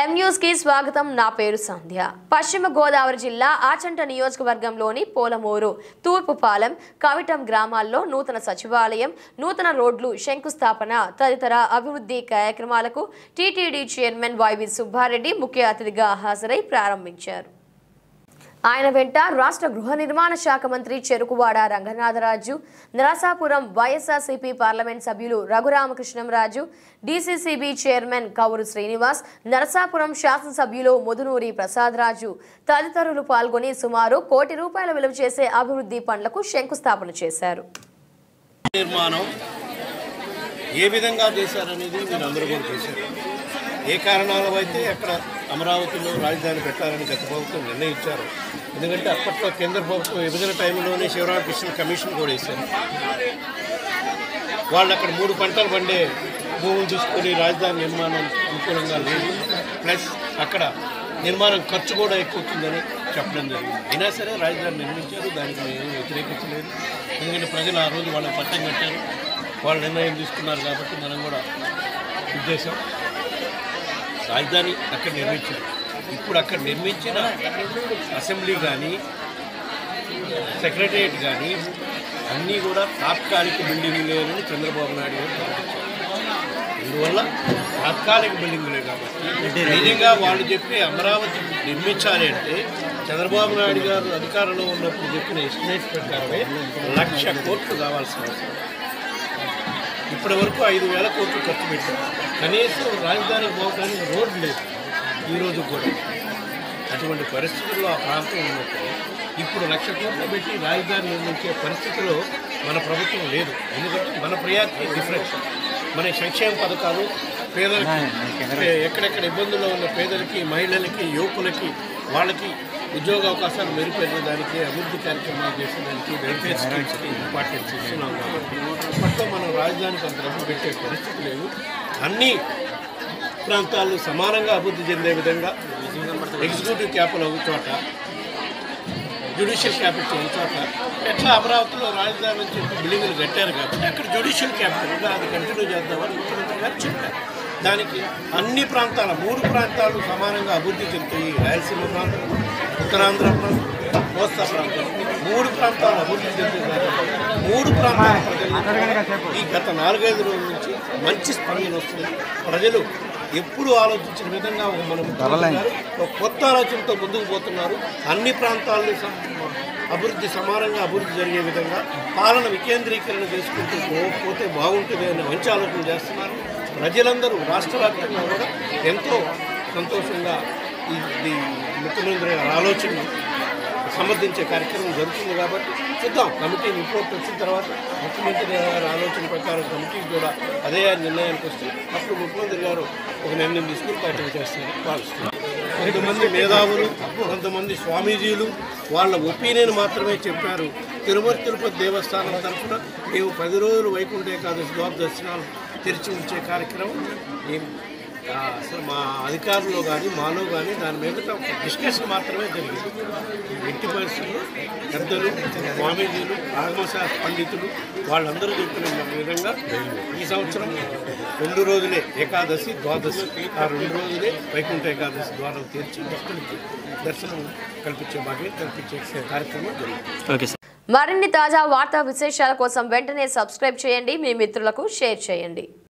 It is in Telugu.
ఎం న్యూస్కి స్వాగతం. నా పేరు సంధ్య. పశ్చిమ గోదావరి జిల్లా ఆచంట నియోజకవర్గంలోని పోలమూరు తూర్పుపాలెం కవిటం గ్రామాల్లో నూతన సచివాలయం నూతన రోడ్లు శంకుస్థాపన తదితర అభివృద్ధి కార్యక్రమాలకు టీటీడీ చైర్మన్ వైవి సుబ్బారెడ్డి ముఖ్య అతిథిగా హాజరై ప్రారంభించారు. ఆయన వెంట రాష్ట్ర గృహ నిర్మాణ శాఖ మంత్రి చెరుకువాడ రంగనాథరాజు నరసాపురం వైఎస్ఆర్సీపీ పార్లమెంట్ సభ్యులు రఘురామకృష్ణంరాజు డీసీసీబీ చైర్మన్ కౌరు శ్రీనివాస్ నరసాపురం శాసనసభ్యులు ముదునూరి ప్రసాదరాజు తదితరులు పాల్గొని సుమారు కోటి రూపాయల విలువ చేసే అభివృద్ధి పనులకు శంకుస్థాపన చేశారు. నిర్మాణం ఏ విధంగా చేశారనేది మీరు అందరూ కూడా చేశారు. ఏ కారణాల అయితే అక్కడ అమరావతిలో రాజధాని పెట్టాలని గత ప్రభుత్వం నిర్ణయించారు. ఎందుకంటే అప్పట్లో కేంద్ర ప్రభుత్వం విభజన టైంలోనే శివరామకృష్ణ కమిషన్ కూడా వేశారు. వాళ్ళు అక్కడ మూడు పంటలు పండే భూములు తీసుకొని రాజధాని నిర్మాణం అనుకూలంగా లేదు. ప్లస్ అక్కడ నిర్మాణం ఖర్చు కూడా ఎక్కువవుతుందని చెప్పడం జరిగింది. అయినా సరే రాజధాని నిర్మించారు దానికి మేము వ్యతిరేకించలేదు ఎందుకంటే ప్రజలు ఆ రోజు వాళ్ళ పట్టం కట్టారు. వాళ్ళు నిర్ణయం తీసుకున్నారు కాబట్టి మనం కూడా ఉద్దేశం. రాజధాని అక్కడ నిర్మించారు ఇప్పుడు అక్కడ నిర్మించిన అసెంబ్లీ కానీ సెక్రటరియట్ కానీ అన్నీ కూడా తాత్కాలిక బిల్డింగ్ లేదని చంద్రబాబు నాయుడు గారు ప్రకటించారు. అందువల్ల తాత్కాలిక బిల్డింగ్లే కాబట్టి నిజంగా వాళ్ళు చెప్పి అమరావతి నిర్మించాలి అంటే చంద్రబాబు నాయుడు గారు అధికారంలో ఉన్నప్పుడు చెప్పిన ఎస్టిమేట్ ప్రకారమే లక్ష కోట్లు కావాల్సిన అవసరం. ఇప్పటి వరకు ఐదు వేల కోట్లు ఖర్చు పెట్టారు. కనీసం రాజధానికి పోవడానికి రోడ్డు లేదు ఈరోజు కూడా. అటువంటి పరిస్థితుల్లో ఆ ప్రాంతం ఉన్నప్పుడు ఇప్పుడు లక్ష కోట్లు పెట్టి రాజధాని నిర్మించే పరిస్థితిలో మన ప్రభుత్వం లేదు. ఎందుకంటే మన ప్రయారిటీ డిఫరెన్స్ మన సంక్షేమ పథకాలు పేదలకి ఎక్కడెక్కడ ఇబ్బందుల్లో ఉన్న పేదలకి మహిళలకి యువకులకి వాళ్ళకి ఉద్యోగ అవకాశాలు మెరుగుపెట్టడానికి అభివృద్ధి కార్యక్రమాలు చేసేదానికి వెల్ఫేర్ స్కీమ్స్కి ఇంపార్టెన్స్ ఇస్తున్నాం కాబట్టి. అప్పట్లో మనం రాజధానికి అంత డబ్బు పెట్టే పరిస్థితి లేదు. అన్ని ప్రాంతాలు సమానంగా అభివృద్ధి చెందే విధంగా ఎగ్జిక్యూటివ్ క్యాపిటల్ ఒక చోట జ్యుడిషియల్ క్యాపిటల్ ఒక చోట. ఎట్లా అమరావతిలో రాజధాని చెప్పి బిల్డింగ్లు కట్టారు కాబట్టి అక్కడ జ్యుడిషియల్ క్యాపిటల్గా అది కంటిన్యూ చేద్దామని ముఖ్యమంత్రి గారు చెప్పారు. దానికి అన్ని ప్రాంతాల మూడు ప్రాంతాలు సమానంగా అభివృద్ధి చెందుతాయి. రాయలసీమ ప్రాంతం ఉత్తరాంధ్ర ప్రాంతం కోస్తా ప్రాంతం మూడు ప్రాంతాలు అభివృద్ధి చెందుతాయి మూడు ప్రాంతాల ప్రజలు. ఈ గత నాలుగైదు రోజుల నుంచి మంచి స్పందన వస్తుంది. ప్రజలు ఎప్పుడు ఆలోచించిన విధంగా మనం. ఒక కొత్త ఆలోచనతో ముందుకు పోతున్నారు. అన్ని ప్రాంతాలను అభివృద్ధి సమానంగా అభివృద్ధి జరిగే విధంగా పాలన వికేంద్రీకరణ చేసుకుంటూ పోతే బాగుంటుంది అనే మంచి ఆలోచన చేస్తున్నారు. ప్రజలందరూ రాష్ట్ర వ్యాప్తంగా కూడా ఎంతో సంతోషంగా ఈ ముఖ్యమంత్రి గారి ఆలోచన సమర్థించే కార్యక్రమం జరుగుతుంది కాబట్టి చూద్దాం. కమిటీ రిపోర్ట్ వచ్చిన తర్వాత ముఖ్యమంత్రి గారి ఆలోచన ప్రకారం కమిటీ కూడా అదే నిర్ణయానికి వస్తే అప్పుడు ముఖ్యమంత్రి గారు ఒక నిర్ణయం తీసుకుని ప్రకటన చేస్తారని భావిస్తున్నారు. కొంతమంది మేధావులు కొంతమంది స్వామీజీలు వాళ్ళ ఒపీనియన్ మాత్రమే చెప్పారు. తిరుమల తిరుపతి దేవస్థానం తరఫున మేము పది రోజులు వైకుంఠ ఏకాదశి ద్వార దర్శనాలు తెరిచి ఉంచే కార్యక్రమం ఏం అసలు మా అధికారులు కానీ మాలో కానీ దాని మీద డిస్కషన్ మాత్రమే జరిగింది. ఇంటి పరిస్థితుల్లో పెద్దలు స్వామీజీలు ఆగమశాస్త్ర పండితులు వాళ్ళందరూ చెప్పిన విధంగా ఈ సంవత్సరం రెండు రోజులే ఏకాదశి ద్వాదశి ఆ రెండు రోజులే వైకుంఠ ఏకాదశి ద్వారం తెరిచి భక్తులకి దర్శనం కల్పించే భాగ్యం కల్పించే కార్యక్రమం జరుగుతుంది. మరిన్ని తాజా వార్తా విశేషాల కోసం వెంటనే సబ్స్క్రైబ్ చేయండి. మీ మిత్రులకు షేర్ చేయండి.